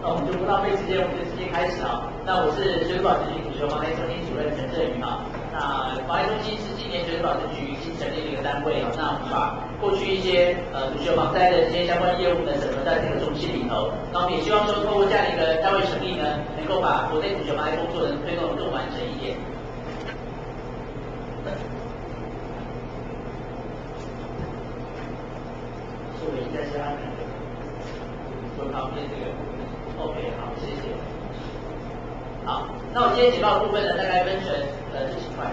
那我们就不浪费时间，我们就直接开始啊。那我是水保局主持防灾中心主任陈振宇啊。那防灾中心是今年水保局新成立的一个单位啊。那我们把过去一些呃土石防灾的这些相关业务呢，整合在这个中心里头。那我们也希望说，透过这样一个单位成立呢，能够把国内土石防灾工作能推动更完整一点。是我应该是安排的。说旁边这个，OK，好，谢谢。好，那我今天简报部分呢，大概分成呃几块。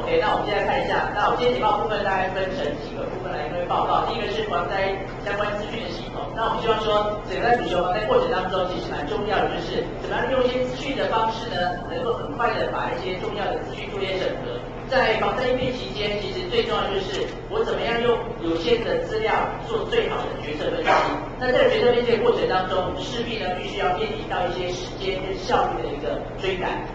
OK，那我们现在看一下，那我今天简报部分大概分成几个部分来跟报告。第一个是防灾相关资讯的系统。那我们希望说，整个在主修防灾过程当中，其实蛮重要的，就是怎么样用一些资讯的方式呢，能够很快的把一些重要的资讯做一些整合。在防灾应变期间，其实最重要就是我怎么样用有限的资料做最好的决策分析。那在决策分析的过程当中，势必呢必须要面临到一些时间跟效率的一个追赶。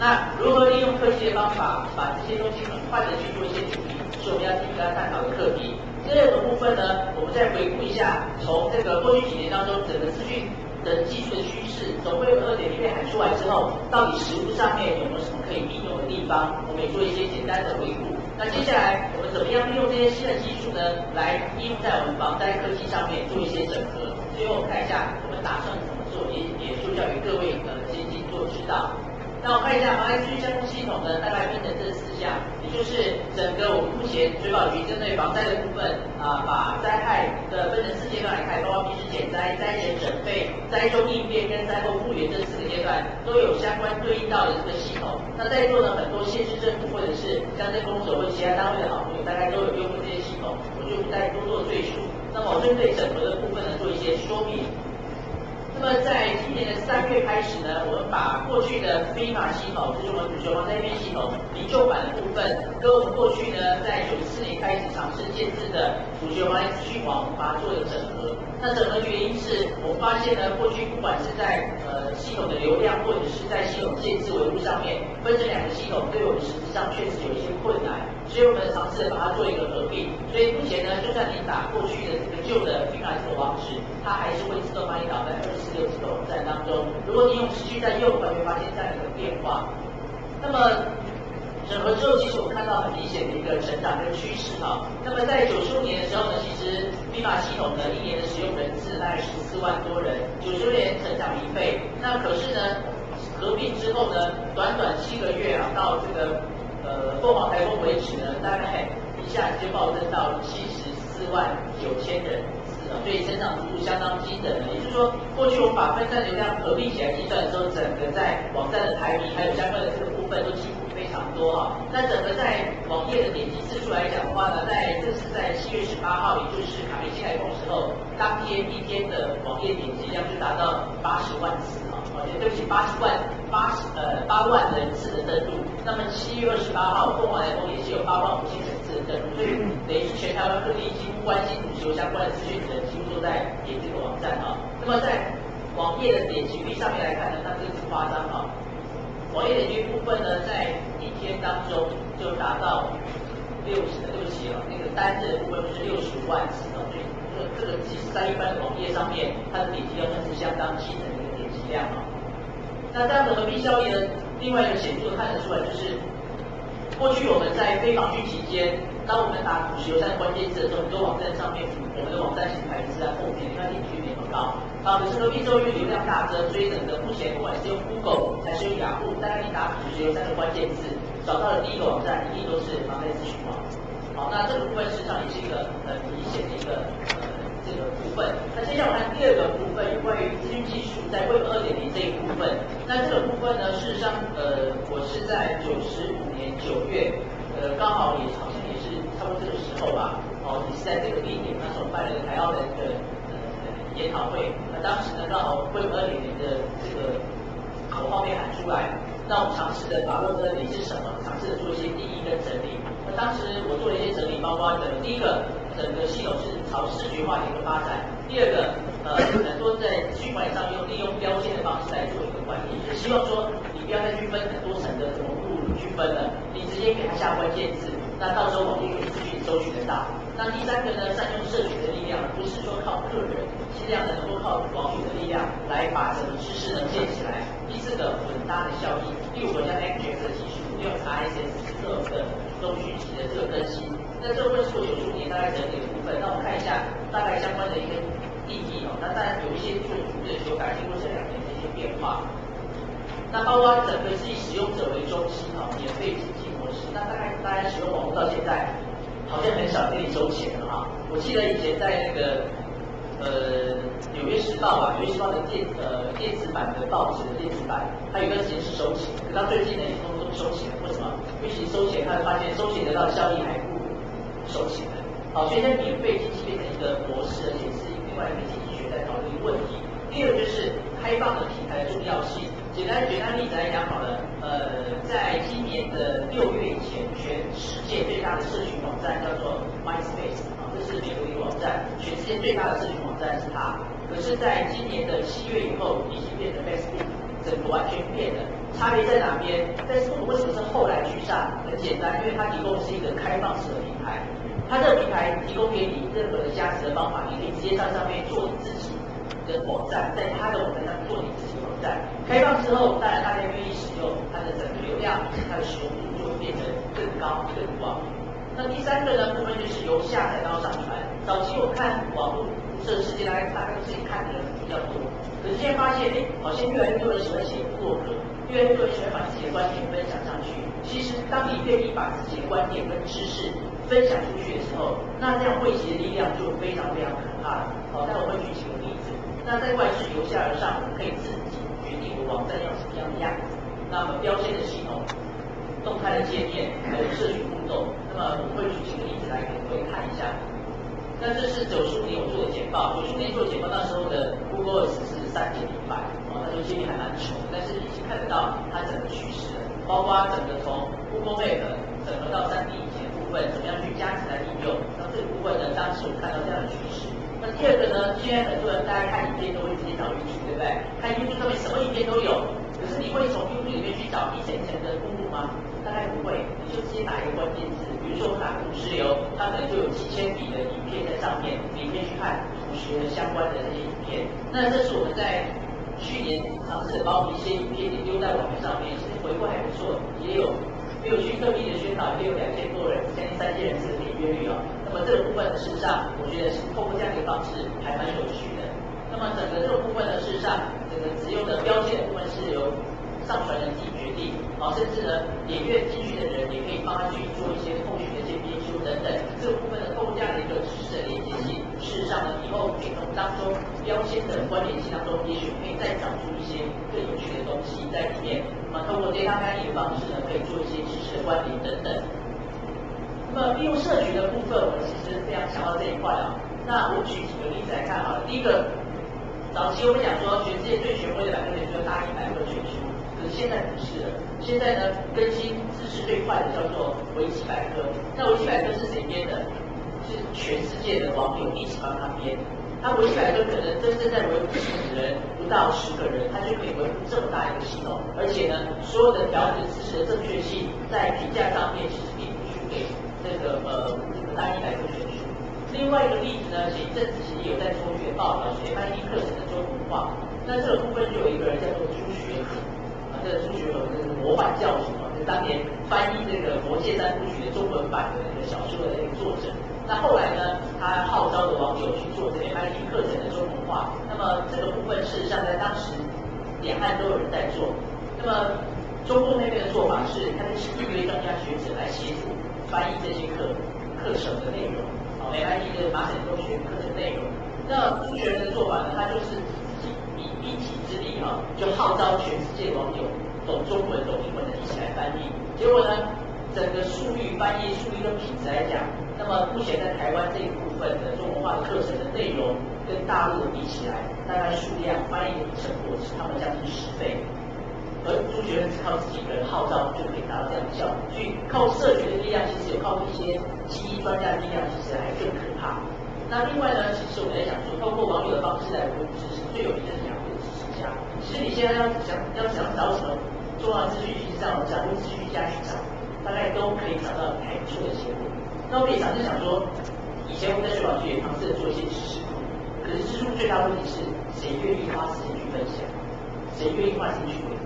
那如何利用科技的方法，把这些东西很快的去做一些处理，是我们要继续来探讨的课题。第二个部分呢，我们再回顾一下，从这个过去几年当中，整个资讯的技术的趋势，从微二点零被喊出来之后，到底实物上面有没有什么可以应用的地方？我们也做一些简单的回顾。那接下来我们怎么样利用这些新的技术呢，来应用在我们防灾科技上面做一些整合？最后看一下我们打算怎么做，也也就教于各位呃先进做指导。那我看一下防灾资讯监控系统呢，大概分成这四项，也就是整个我们目前水保局针对防灾的部分啊，把灾害的分成四阶段来看，包括平时减灾、灾前准备、灾中应变跟灾后复原这四个阶段，都有相关对应到的这个系统。那在座的很多县市政府或者是乡镇公所或其他单位的好朋友，大概都有用过这些系统，我就不再多做赘述。那么我针对整合的部分呢，做一些说明。那么在今年的三月开始呢，我们把过去的飞马系统，就是我们主球防灾边系统离旧版的部分，跟我们过去呢在九四年开始尝试建制的主球防灾资讯网，把它做了整合。那整合原因是我发现呢，过去不管是在呃系统的流量，或者是在系统建制维护上面，分成两个系统，对我们实质上确实有一些困难，所以我们尝试把它做一个合并。所以目前呢，就算你打过去的这个旧的飞马这个网址，它还是会自动帮你导在二十四六这个网站当中。如果你用持续在用，会发现这样一个变化。那么整合之后，其实我们看到很明显的一个成长跟趋势哈。那么在九十五年的时候呢，其实密码系统呢一年的使用人次大概十四万多人，九十年成长一倍。那可是呢，合并之后呢，短短七个月啊，到这个呃凤凰台风为止呢，大概一下子就暴增到七十四万九千人次啊，所以成长幅度相当惊人。也就是说，过去我们把分散流量合并起来计算的时候，整个在网站的排名还有相关的这个部分都几乎。多哈，那整个在网页的点击次数来讲的话呢，在这是在七月十八号，也就是卡梅西台风时候，当天一天的网页点击量就达到八十万次啊，哦，对不起，八十万八十呃八万人次的登录。那么七月二十八号，凤凰台风也是有八万五千人次的登录，所以等于是全台湾各地几乎关心足球相关的资讯的人，几乎都在点这个网站啊。那么在网页的点击率上面来看呢，它这个是夸张啊。网页点击部分呢，在一天当中就达到六十，对不起啊，那个单日部分是六十五万次哦，所以这个这个其实在一般的网页上面，它的点击量算是相当惊人的一个点击量啊。那这样的合并效应呢，另外一个显著的看得出来就是，过去我们在非防汛期间，当我们打土石油站关键字的时候，很多网站上面，我们的网站型排名是在后面，因为点击率没那么高。啊，可是合并之后因为流量大增，所以整个目前不管是用 Google 还是用雅虎，大概你打土石油三个关键字，找到的第一个网站一定都是防灾资讯网。好，那这个部分实际上也是一个很明显的一个呃这个部分。那接下来我看第二个部分，有关于资讯技术在 Web 二点零这一部分。那这个部分呢，事实上呃我是在九十五年九月，呃刚好也好像也是差不多这个时候吧，哦也是在这个地点，那时候办了一个台奥的一个呃。研讨会，当时呢刚好会二零年的这个口号被喊出来，那我们尝试的把握二零是什么，尝试的做一些定义跟整理。那当时我做了一些整理，包括的第一个，整个系统是朝视觉化的一个发展；第二个，呃，很多在资讯管理上用利用标签的方式来做一个管理，就希望说你不要再去分很多层的怎么去分了，你直接给他下关键字，那到时候网页可以自己搜寻得到。那第三个呢，善用社群的力量，不是说靠个人，尽量能够靠网友的力量来把整个知识能建起来。第四个，混搭的效应。第五个叫 Active 的技术，用 RSS 各个中讯息的这个更新。那这会是我有重点大概整理的部分。那我们看一下大概相关的一个意义哦。那当然有一些做逐步的修改，经过这两年的一些变化。那包括整个是以使用者为中心哦，免费经济模式。那大概大家使用网络到现在。好像很少给你收钱了哈。我记得以前在那个呃《纽约时报》吧，《纽约时报》的电呃电子版的报纸的电子版，它有段时间是收钱，可到最近呢，也通通收钱。为什么？因为收钱，他会发现收钱得到效益还不如收钱的。好，所以在免费经济变成一个模式，而且是另外一个经济学在讨论一个问题。第二就是开放的平台的重要性。简单举单例子来讲好了，呃，在今年的六月以前，全世界最大的社群网站叫做 MySpace 啊，这是美国一个网站，全世界最大的社群网站是它。可是，在今年的七月以后，已经变成 Facebook，整个完全变了。差别在哪边？Facebook 为什么是后来居上？很简单，因为它提供是一个开放式的平台，它这个平台提供给你任何的加持的方法，你可以直接在上面做你自己的网站，在它的网站上做你自己。在开放之后，当然大家愿意使用，它的整个流量、它的使用度就会变得更高、更广。那第三个呢部分就是由下载到上传。早期我看网络这世界，大概大概自己看的人比较多，可是现在发现，哎，好像越来越多人喜欢写博客，越来越多人喜欢把自己的观点分享上去。其实，当你愿意把自己的观点跟知识分享出去的时候，那这样汇集的力量就非常非常可怕。好，待会会举几个例子。那再过来是由下而上，可以自网站要什么样的样子？那么标签的系统、动态的界面，还有社群互动，那么我会举几个例子来给各位看一下。那这是九十五年我做的简报，九十五年做简报那时候的 Google Earth 是三点零版，哦，那时候界面还蛮丑，但是已经看得到它整个趋势了，包括整个从 Google Map 整合到三 D 以前部分，怎么样去加起来应用，那这个部分呢，当时我看到这样的趋势。那第二个呢？现在很多人大家看影片都会直接找 YouTube，对不对？看 YouTube 上面什么影片都有，可是你会从 YouTube 里面去找一层一层的目录吗？大概不会，你就直接打一个关键字，比如说我打土石流，它可能就有几千笔的影片在上面，你可以去看土石相关的这些影片。那这是我们在去年尝试把我们一些影片也丢在网络上面，其实回馈还不错，也有没有去特地的宣导，也有两千多人，将近三千人次的点阅率啊。那么这个部分呢，事实上，我觉得是透过这样一个方式还蛮有趣的。那么整个这个部分呢，事实上，整个只用的标签的部分是由上传人自己决定，啊，甚至呢，点阅进去的人也可以帮他去做一些后续的一些编修等等。这个部分呢，透过这样的一个知识的连接性，事实上呢，以后系统当中标签的关联性当中，也许可以再找出一些更有趣的东西在里面。那么透过 data mining 的方式呢，可以做一些知识的关联等等。那么利用社群的部分，我们其实非常强调这一块啊。那我举几个例子来看好了。第一个，早期我们讲说全世界最权威的百科全书大一百科全书，可是现在不是了。现在呢，更新知识最快的叫做维基百科。那维基百科是谁编的？是全世界的网友一起帮他编。那维基百科可能真正在维护的人不到十个人，他就可以维护这么大一个系统。而且呢，所有的调整知识的正确性，在评价上面其实并不输给。这个呃，这个单一百科全书。另外一个例子呢，前一阵子其实有在做学报道，学翻译课程的中文化。那这个部分就有一个人叫做朱学恒，啊，这个朱学恒就是模板教主啊，就当年翻译这个《魔戒三部曲》的中文版的那个小说的那个作者。那后来呢，他号召的网友去做这个翻译课程的中文化。那么这个部分事实上在当时两岸都有人在做。那么中共那边的做法是，他们是一堆专家学者来协助。翻译这些课课程的内容，好，美翻译的马省中学课程内容。那朱学仁的做法呢？他就是以一己之力哈，就号召全世界网友懂中文、懂英文的一起来翻译。结果呢，整个速率翻译速率跟品质来讲，那么目前在台湾这一部分的中文化课程的内容，跟大陆的比起来，大概数量翻译的成果是他们将近十倍。而朱学恒只靠自己一个人号召就可以达到这样的效果，所以靠社群的力量，其实有靠一些基因专家的力量，其实还更可怕。那另外呢，其实我们在讲说，透过网友的方式来获知识，最有名的是雅虎的知识家。其实你现在要想要想找什么重要资讯，其实上雅虎资讯家去找，大概都可以找到还不错的结果。那我也常就想说，以前我们在学宝区也尝试做一些知识库，可是知识库最大问题是，谁愿意花时间去分享？谁愿意花时间去？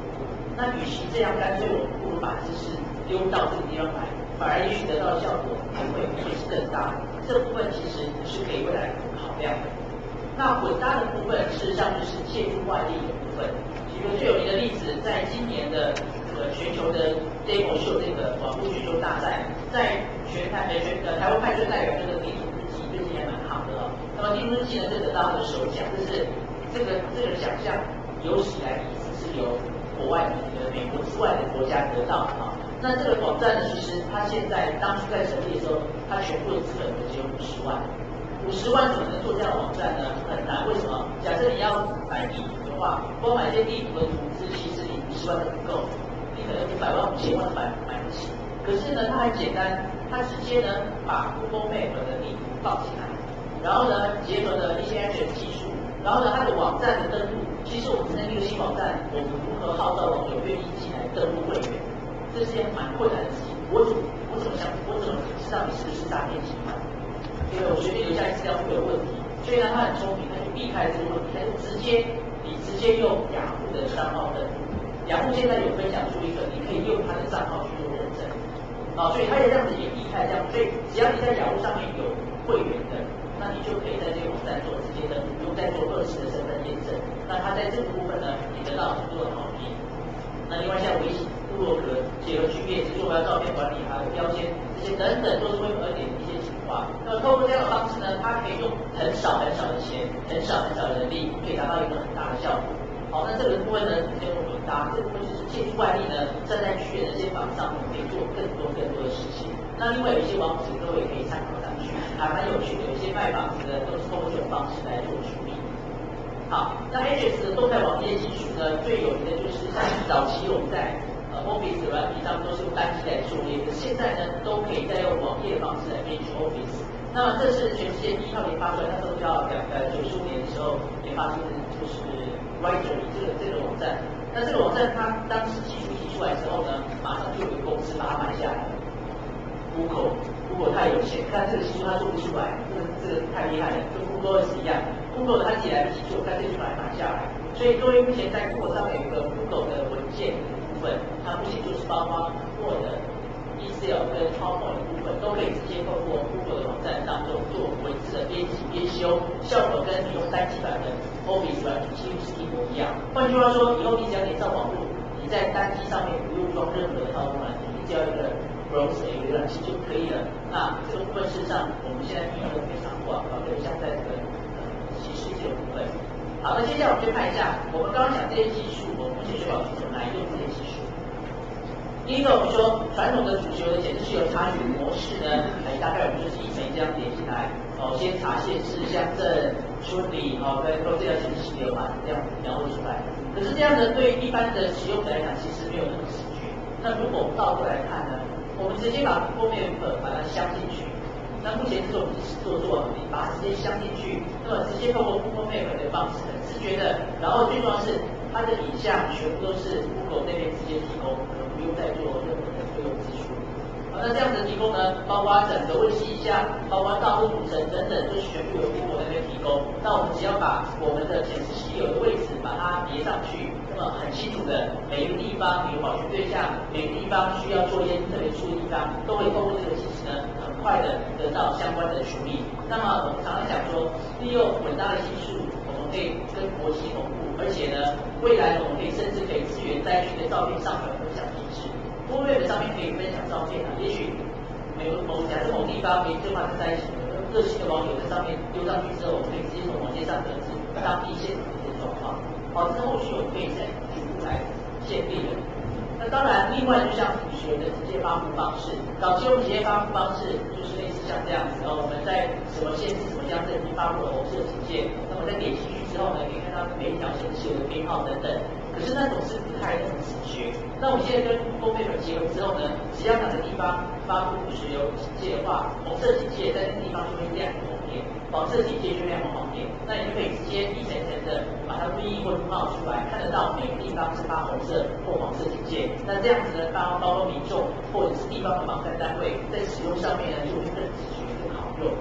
那与其这样，干脆我们不如把知识丢到这个地方来，反而也许得到的效果还会会是更大。这部分其实是可以未来考量的。那混搭的部分，事实上就是借助外力的部分。举个最有名的例子，在今年的呃全球的 Demo 秀这个网络选秀大赛，在全台呃全呃台湾派对代表这个地图日记最近也蛮好的哦。那么地图日记呢就得到他的首奖，就是这个这个奖项有史以来第一次是由国外的美国之外的国家得到啊，那这个网站呢，其实它现在当初在成立的时候，它全部的资本只有五十万，五十万怎么能做这样的网站呢？很难，为什么？假设你要买地图的话，光买这地图的图资，其实你五十万都不够，你可能五百万、五千万买买不起。可是呢，它很简单，它直接呢把 Google Map 的地图放起来，然后呢结合了一些安全技术，然后呢它的网站的登录。其实我们在那个新网站，我们如何号召网友愿意进来登录会员，这是件蛮困难的事情。我怎么我怎么想，我怎么知道你是不是诈骗集团？因为我随便留下一资料会有问题。所以呢，他很聪明，他就避开这个问题，他就直接你直接用雅虎的账号登录。雅虎现在有分享出一个，你可以用他的账号去做认证。啊，所以他也这样子也避开这样。所以只要你在雅虎上面有会员的。那你就可以在这个网站做直接的，不用再做二次的身份验证。那它在这个部分呢，也得到很多的好评。那另外像微信、部落格结合 GPS 做完照片管理，还有标签这些等等，都是会而点一些情况。那么透过这样的方式呢，它可以用很少很少的钱、很少很少的人力，可以达到一个很大的效果。好，那这个部分呢，叫做混搭，这个部分就是借助外力呢，站在巨人的肩膀上，可以做更多更多的事情。那另外有一些网址，各位可以参考上去，还蛮有趣的。有些卖房子的都是通过这种方式来做处理。好，那 Ajax 的动态网页技术呢，最有名的就是像早期我们在呃 Office 软体上都是用单机来作业，现在呢都可以再用网页的方式来编辑 Office。那这是全世界第一套研发出来，那时候叫两呃九十五年的时候研发出的，就是 Writer 这个这个网站。那这个网站它当时技术提出来之后呢，马上就有公司把它买下来。Google，如果太有钱，但这个其实它做不出来，这个这个太厉害了，跟 Google 是一样，Google 它自己来不及做，干脆就把它买下来。所以各位目前在 Google 上面有一个 Google 的文件部分，它目前就是包括 Word、Excel 跟 PowerPoint 部分，都可以直接透过 Google 的网站当中做文字的编辑编修，效果跟你用单机版的 Office 软体几乎是一模一样。换句话说，以后你只要连上网络，你在单机上面不用装任何的套装软体，你只要一个。Browser 浏览器就可以了。那这个部分事实上我们现在运用的非常广，啊，对，像在这个呃歧视这个部分。好，那接下来我们就看一下，我们刚刚讲这些技术，我们目前学宝是怎么来用这些技术。第一个，我们说传统的主流的显示器有查询模式呢，哎，大概我们就是一枚这样点进来，哦，先查县市、乡镇、村里，哦，跟都这样显示器流嘛，这样描绘出来。可是这样的对一般的使用者来讲，其实没有那么直觉。那如果我们倒过来看呢？我们直接把后面的把它镶进去。那目前这种是做做，你把它直接镶进去，那么直接透过 Google Map 的方式，很直觉的。然后最重要是它的影像全部都是 Google 那边直接提供，不用再做任何的费用支出。那这样子提供呢，包括整个卫星影像，包括道路组成等等，都全部由 Google 那边提供。那我们只要把我们的显示器有的位置把它叠上去。那么很清楚的，每一个地方有保全对象，每个地方需要做一些特别处理的地方，都会通过这个机器呢，很快的得到相关的处理。那么我们常常讲说，利用伟大的技术，我们可以跟国际同步，而且呢，未来我们可以甚至可以支援灾区的照片上传分享机制。多瑞的上面可以分享照片啊，也许某某假设某地方没计划在在一起，热心的网友在上面丢上去之后，我们可以直接从网页上得知当地现场的一些状况。好，这是后续我们可以再逐步来建立的。那当然，另外就像主持人的直接发布方式，早期我们直接发布方式就是类似像这样子，然后我们在什么县市什么乡镇已经发布了红色警戒，那么在点进去之后呢，可以看到每一条线是有的编号等等。可是那种是不太那么直觉。那我现在跟 Google Map 结合之后呢，只要哪个地方发布石油警戒的话，红色警戒在那个地方就会亮黄色警戒就亮黄点，那你就可以直接一层层的把它 V 或冒出来，看得到每个地方是发红色或黄色警戒。那这样子呢，包包括民众或者是地方的网站单位在使用上面呢，就会更直觉更好用。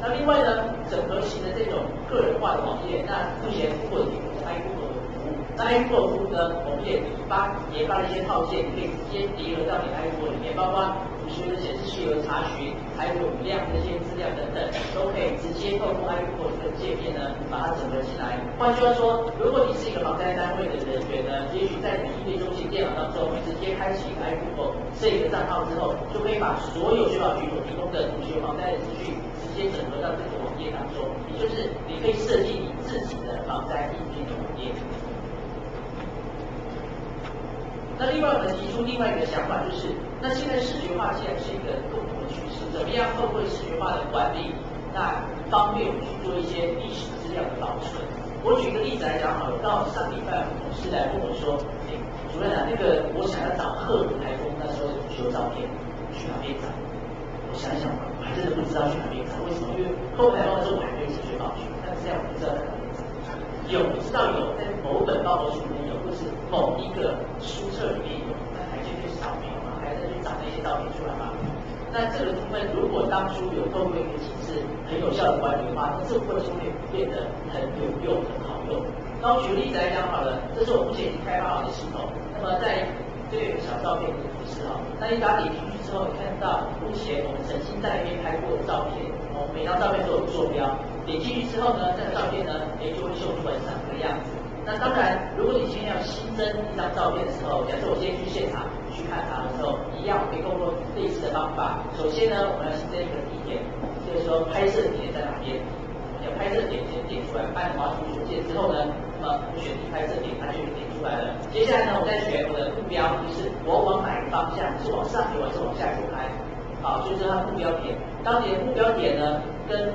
那另外呢，整合型的这种个人化的网页，那目前或者提供的 iGoogle 的服务，那 iGoogle 服务呢，我们也发研发了一些套件，可以直接叠合到你 iGoogle 里面，包括图形的显示器和查询，还有容量这些资料等等，都可以直接透过 iGoogle 这个界面呢，把它整合起来。换句话说，如果你是一个房贷单位的人员呢，也许在你应对中心电脑当中，你直接开启 iGoogle 设一个账号之后，就可以把所有学保局所提供的同学房贷的资讯。直接整合到这个网页当中，也就是你可以设计你自己的防灾应变的网页。那另外我们提出另外一个想法，就是那现在视觉化既然是一个共同的趋势，怎么样透过视觉化的管理，那方便我们去做一些历史资料的保存？我举个例子来讲好了，到上礼拜我同事来问我说，哎，主任啊，那个我想要找贺龙台风那时候的修照片，去哪边找？我想想，我还真的不知道去哪边找。为什么？因为后台报的时候我还没有直觉报去，但这样我不知道在哪边找。有知道有在某本报告书里面有，或是某一个书册里面有，那还去去扫描吗？还在去找那些照片出来吗？那这个部分如果当初有透过一个机制很有效的管理的话，那这部分就会变得很有用、很好用。那我举个例子来讲好了，这是我目前已经开发好的系统。那么在这个小照片的图示哈，那你把它点进去。之后看到目前我们曾经在那边拍过的照片，哦，每张照片都有坐标，点进去之后呢，这个照片呢，也就会秀出来长这个样子。那当然，如果你今天要新增一张照片的时候，假设我今天去现场去看它的时候，一样可以通过类似的方法。首先呢，我们要新增一个地点，就是说拍摄地点在哪边。要拍摄点先点出来，按滑鼠所键之后呢，那么选择拍摄点，它就点出来了。接下来呢，我再选我的目标，就是我往哪个方向，是往上走还是往下走开？好，就是它目标点。当你的目标点呢，跟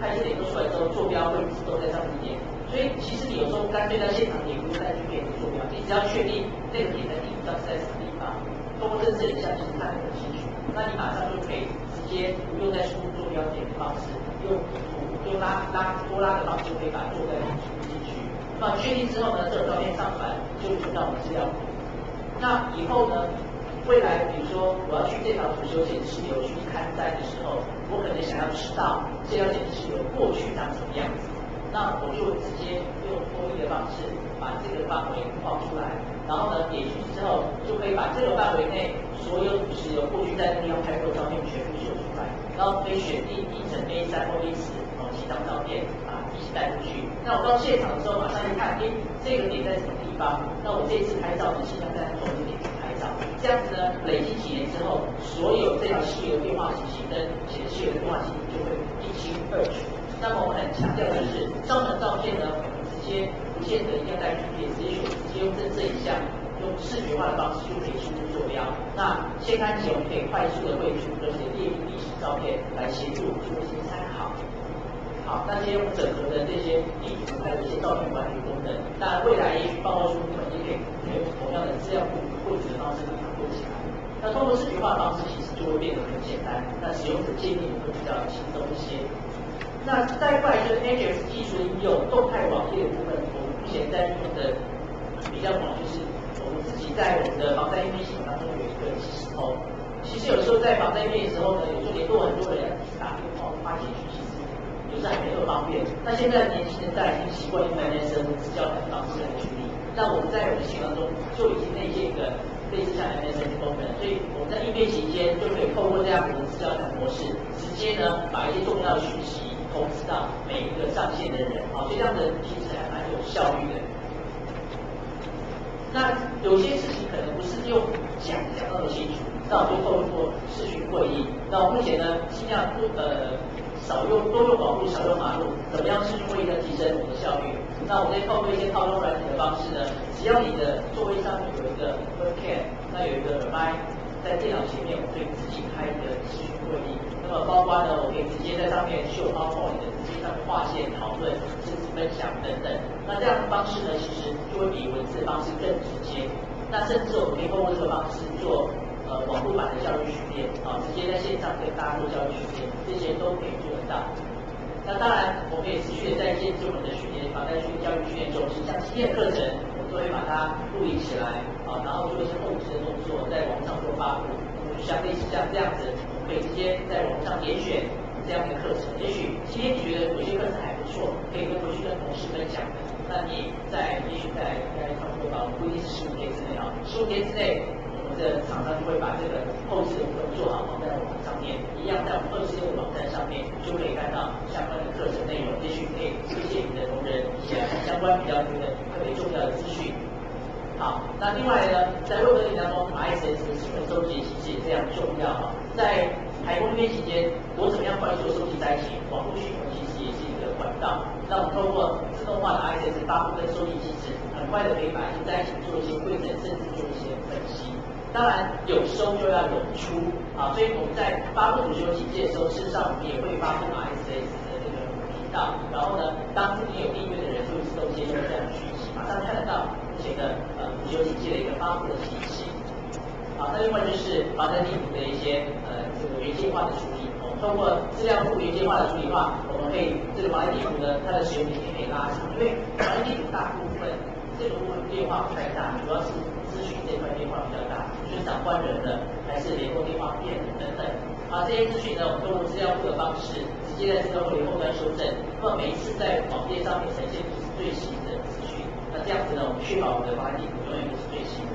拍摄点都出来之后，坐标会自动在上面点。所以其实你有时候干脆在现场也不用再去点坐标，你只要确定那个点的地方是在什么地方，通过认证一下其实看得很清楚，那你马上就可以直接不用再输入坐标点的方式，用。用拉拉多拉的方式可以把坐标输入进去。那确定之后呢，这个照片上传就存到我们资料库。那以后呢，未来。比如说我要去这条土修显示流去看灾的时候，我可能想要知道这条显示流过去长什么样子，那我就直接用拖印的方式把这个范围画出来，然后呢点进去之后，就可以把这个范围内所有土石流过去在那地方拍过照片全部秀出来，然后可以选定一整 A3 或 A4。几张照片啊，一起带出去。那我到现场的时候，马上一看，哎，这个点在什么地方？那我这次拍照呢，尽量在同一个点。这样子呢，累积几年之后，所有这条溪流变化信息跟显示的变化信息就会一清二楚。那么我很强调的是，上传照片呢，直接不见得一定要带 GPS，直接用直接用这这一项，用视觉化的方式就可以输入坐标。那先开前我们可以快速的绘出这些列历史照片来协助做一些参考。好，那些用整合的这些地图，还有一些照片管理功能，那未来也许报告书部分也可以用同样的资料库汇集的方式起来。那通过视觉化的方式，其实就会变得很简单，那使用者界面也会比较轻松一些。那再过来就是 Ajax 技术应用动态网页的部分，我们目前在用的比较广，就是我们自己在我们的防灾应变系统当中有一个即时通。其实有时候在防灾应变的时候呢，有时候联络很多人要打电话发简讯。有时还没有方便。那现在年轻人在已经习惯用 MSN 资料的方式来处理。那我们在我们系统中就已经内建一个类似像 MSN 的功能，所以我们在应变期间就可以透过这样的资料的模式，直接呢把一些重要的讯息通知到每一个上线的人。好，所以这样的其实还蛮有效率的。那有些事情可能不是用讲讲那么清楚，那我就透过视讯会议。那我目前呢尽量不呃。少用多用网络，少用马路，怎么样视讯会议来提升我们的效率？那我们再透过一些套用软体的方式呢？只要你的座位上面有一个 webcam，那有一个麦，在电脑前面，我可以自己开一个视讯会议。那么包括呢，我可以直接在上面秀 PowerPoint，直接上面划线讨论，甚至分享等等。那这样的方式呢，其实就会比文字方式更直接。那甚至我们可以通过这个方式做呃网络版的教育训练啊，直接在线上跟大家做教育训练，这些都可以做得到。那当然，我们也持续的在建设我们的训练防灾训教育训练中心，像今天课程，我们都会把它录影起来啊，然后做一些后期的动作，在网上做发布。像类似像这样子，可以直接在网上点选。这样的课程，也许今天你觉得有些课程还不错，可以跟回去跟同事分享。那你在也许在大概差不多到，不一定是十五天之内啊，十五天之内，的厂商就会把这个后置的部分做好，放在网上面，一样在我们二十六的网站上面就可以看到相关的课程内容。也许可以推荐你的同仁一些相关比较多的特别重要的资讯。好，那另外呢，在论文里当中，ISS 的新闻收集其实也非常重要啊，在台风天期间，我怎么样快速收集灾情？网络系统其实也是一个管道。那我们通过自动化的 ISS 发布跟收集机制，很快的可以把一些灾情做一些规整，甚至做一些分析。当然，有收就要有出啊，所以我们在发布主修警戒的时候，事实上我们也会发布 ISS 的这个频道。然后呢，当附近有订阅的人就会自动接收这样的讯息，马上看得到目前的呃主修警戒的一个发布的信息。好，那另外就是防灾地图的一些呃这个原件化的处理，我们通过资料库原件化的处理的话，我们可以这个防灾地图呢，它的使用年限可以拉长，因为防灾地图大部分这个部分变化不太大，主要是资讯这块变化比较大，长官人的还是联络电话变等等。啊，这些资讯呢，我们通过资料库的方式，直接在资料库里后端修正，那么每一次在网页上面呈现都是最新的资讯，那这样子呢，我们确保我们的防灾地图永远都是最新的。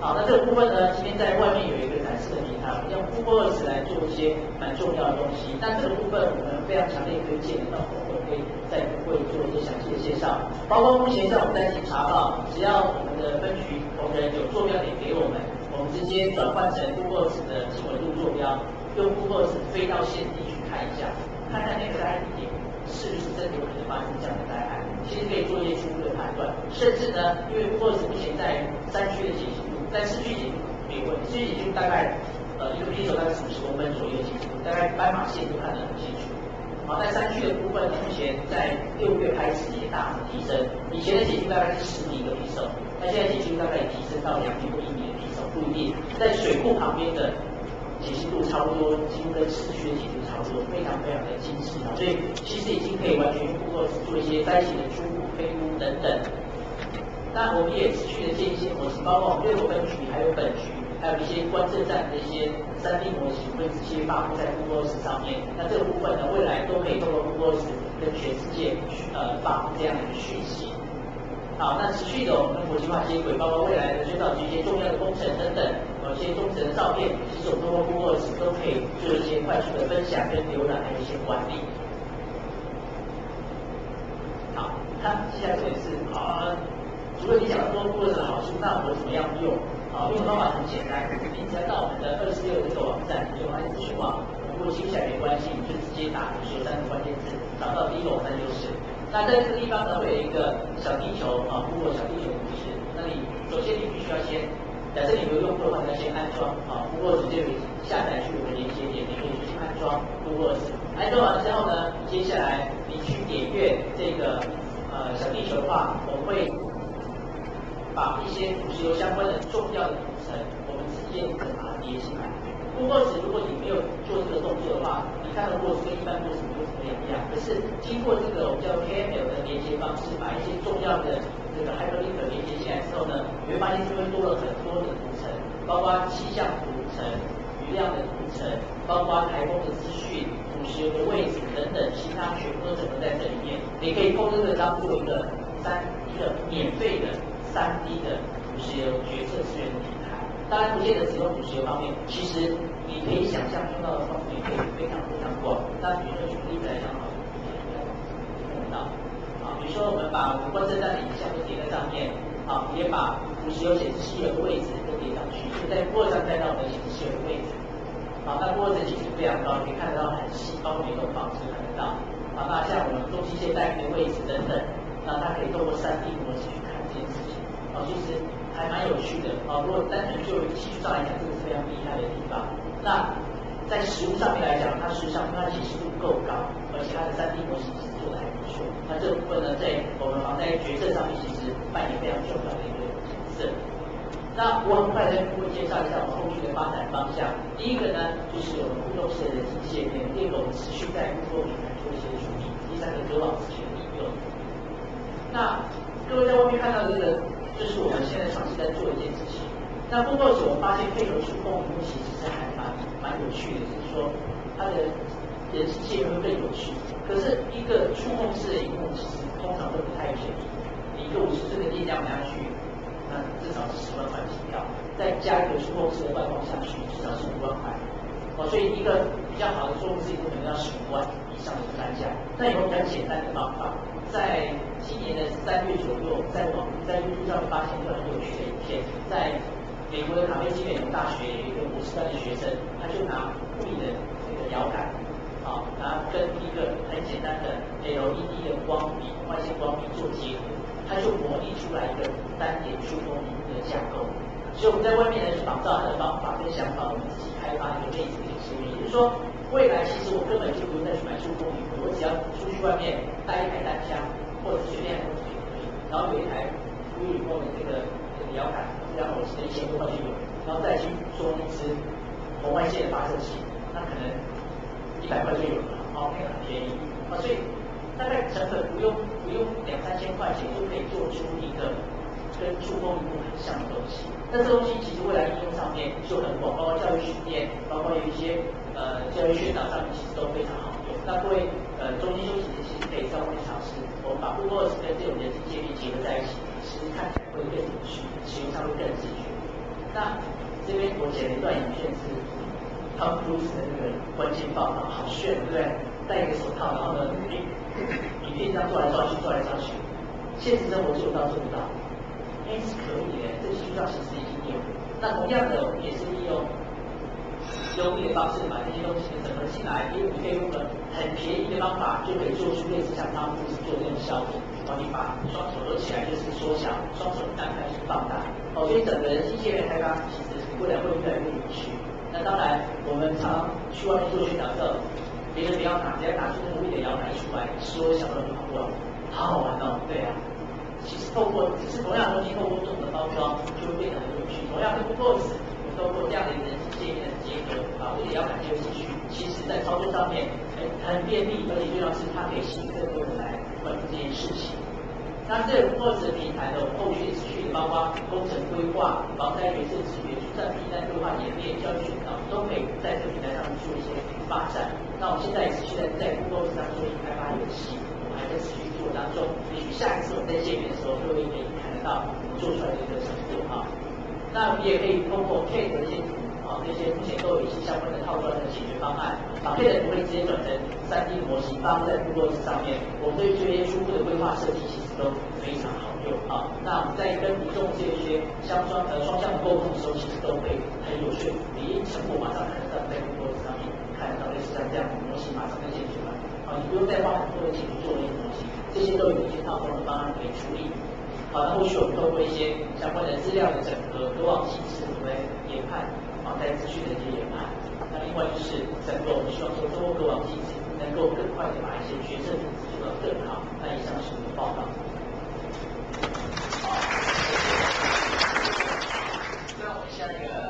好，那这个部分呢，今天在外面有一个展示的平台，我们用 Google Earth 来做一些蛮重要的东西。那这个部分我们非常强烈推荐，到后会可以再会做一些详细的介绍。包括目前像我们在行查报，只要的分局同仁有坐标点给我们，我们直接转换成 Google 的经纬度坐标，用 Google 飞到现地去看一下，看看那个灾地点是不是真的有可能发生这样的灾害，其实可以做一些初步的判断。甚至呢，因为 Google 目前在山区的解析。在市区景没问题，市区景大概呃一个匕首大概五十公分左右的景度，大概斑马线都看得很清楚。好，在山区的部分，目前在六月开始也大幅提升，以前的景度大概是十米一个匕首，那现在解析度大概也提升到两米或一米的匕首，不一定。在水库旁边的解析度差不多，几乎跟市区的景度差不多，非常非常的精细啊。所以其实已经可以完全用通过做一些灾情的初步推估等等。那我们也持续的建一些模型，包括我们六个分局，还有本局，还有一些观测站的一些三 D 模型，会直接发布在 Google Earth 上面。那这个部分呢，未来都可以通过 Google Earth 跟全世界去呃发布这样的一个讯息。好，那持续的我们跟国际化接轨，包括未来的宣导局一些重要的工程等等，有些工程的照片，其实我们通过 Google 都可以做一些快速的分享跟浏览，还有一些管理。好，那接下来这里是啊。如果你想说过的好处，那我怎么样用？啊，用的方法很简单，你只要到我们的二十六这个网站，你就爱资讯网，如果记不起来没关系，你就直接打“学三”个关键字，找到第一个网站就是。那在这个地方呢，会有一个小地球啊，如果小地球图示，那你首先你必须要先，假设你没有用过的话，你要先安装啊，不过直接下载去我们连接点，你可以去安装。不过安装完之后呢，接下来你去点阅这个呃小地球的话，我会。把一些土石油相关的重要的图层，我们直接把它叠起来。不过是如果你没有做这个动作的话，你看到过是跟一般过程有什么两样。可是经过这个我们叫 KML 的连接方式，把一些重要的这个 hyperlink 连接起来之后呢，你会发现这边多了很多的图层，包括气象图层、雨量的图层，包括台风的资讯、土石流的位置等等，其他全部都整合在这里面。你可以透过这张做一个三一个免费的。三 D 的土石流决策资源平台，当然不见得只有土石流方面，其实你可以想象用到的方面可以非常非常广。那比如说举个例子来讲，好，看到，啊，比如说我们把我们观测站的影像都叠在上面，啊，也把土石流显示器的位置都叠上去，就在波上看到我们显示器的位置，啊，那波的其实非常高，可以看得到很细，包括每栋房子看得到，啊，那像我们中期线带的位置等等，那它可以透过三 D 模式去看这件事情。啊其实还蛮有趣的啊！如果单纯就技术上来讲，这个是非常厉害的地方。那在实物上面来讲，它实际上它解析度够高，而且它的三 D 模型是做做的还不错。那这部分呢，在我们防灾决策上面，其实扮演非常重要的一个角色。那我很快的跟各位介绍一下我们后续的发展方向。第一个呢，就是我们互动式的人机界面，第二个我们持续在工作平台做一些处理，第三个隔网资讯的利用。那各位在外面看到这个，这是我们现在尝试在做一件事情。那工作时我们发现配合触控荧幕其实是还蛮蛮有趣的，就是说它的人机界面会更有趣。可是一个触控式的荧幕其实通常都不太便宜，一个五十寸的电量下去。那至少是十万块起跳，再加一个触控式的外框下去，至少是五万块。哦，所以一个比较好的触控式可能要十五万以上的单价。那有比较简单的方法，在今年的三月左右，在网在 YouTube 上发现一个很有趣的影片，在美国的卡内基梅隆大学有一个博士班的学生，他就拿物理的这个摇杆，啊，然后跟一个很简单的 LED 的光笔、外线光笔做结合。它就模拟出来一个单点触控屏的架构，所以我们在外面呢去仿照它的方法跟想法，我们自己开发一个类似的实验。也就是说，未来其实我根本就不用再去买触控屏，我只要出去外面带一台单枪或者随便东西就可以，然后有一台无宇宙的这个这个摇杆，这样我是一千多块就有，然后再去装一支红外线的发射器，那可能一百块就有了，哦，那个很便宜，啊，所以。大概成本不用不用两三千块钱就可以做出一个跟触控荧幕很像的东西。那这东西其实未来应用上面就很广，包括教育训练，包括有一些呃教育宣导上面其实都非常好用。那各位呃中间休息的其实可以稍微尝试，我们把 Google 跟这种人机界面结合在一起，其实看起来会更有趣，使用上会更直觉。那这边我剪了一段影片是 Tom Cruise 的那个关键报道，好炫，对不对？戴一个手套，然后呢？影片这样转来转去，转来转去，现实生活做不到做不到？哎，是可以的，这个需要其实已经有。那同样的，我们也是利用优惠的方式把这些来，因为你可以用个很便宜的方法，就可以做出类似像他们公司做那种效果。然后你把双手合起来就是缩小，双手张开是放大。哦，所以整个人机界面开发其实未来会越来越有趣。那当然，我们常去外面做宣讲的时候。别人不要拿，直接拿出那个物理摇杆出来，缩小朋友跑过，好好玩哦。对啊，其实透过只是同样东西，透过不同的包装，就会变得很有趣。同样的 Google，透过这样的一个人机界面的结合，把物理摇杆接进去，其实在操作上面很很便利，而且重要是它可以吸引更多人来关注这件事情。那这个 Google 平台的后续持续包括工程规划、防灾决策资源、疏散平台规划、演练、教育宣导，都可以在这个平台上做一些发展。那我们现在也持续在在 Google 上做开发游戏，我们还在持续做当中。也许下一次我们在见面的时候，各位可以看得到做出来的一个成果哈。那我们也可以通过 K 的一些图啊，这些目前都有一些相关的套装的解决方案，把 K 的图会直接转成 3D 模型放在 Google 上面。我们对这些初步的规划设计其实都非常好用啊。那我们在跟民众这些相双呃双向的沟通的时候，其实都会很有说服力，成果马上看到在 Google 上面。看到类似像这样的模型马上就建出来，啊，你不用再花很多的钱去做那些东西，这些都有一些套装的方案可以处理。好，那后续我们通过一些相关的资料的整合、隔网机制准备研判，网贷资讯的一些研发。那另外就是整个我们希望说中国网经济能够更快的把一些决策组织做到更好。那以上是我们的报告。好，那我们下一个。